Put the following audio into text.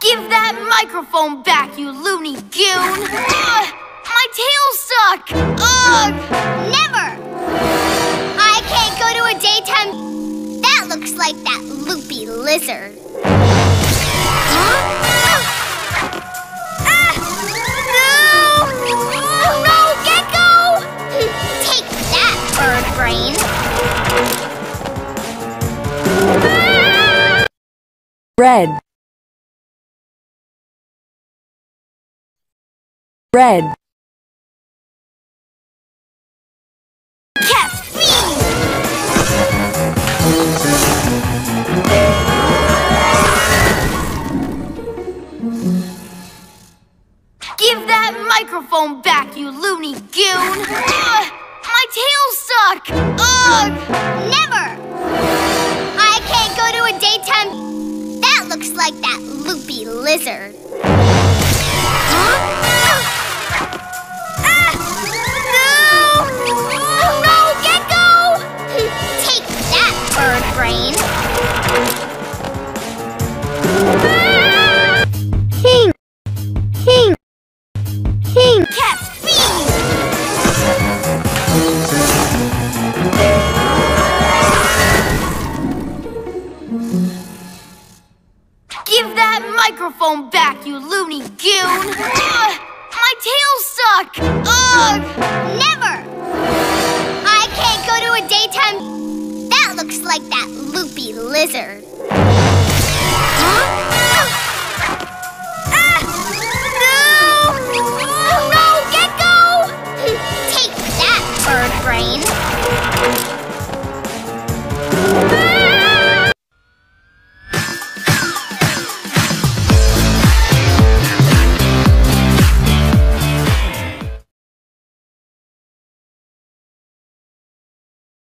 Give that microphone back, you loony goon! Ugh, my tail's stuck! Ugh! Never! I can't go to a daytime. That looks like that loopy lizard. Huh? Brain. red red! Give that microphone back, you loony goon! My tail's stuck! Ugh! Never! I can't go to a daytime. That looks like that loopy lizard. Huh? Ah! Give that microphone back, you loony goon! Ugh, my tail's stuck! Ugh! Never! I can't go to a daytime. That looks like that loopy lizard. Huh? Ah! No! Oh, no! Gekko! Take that, bird brain.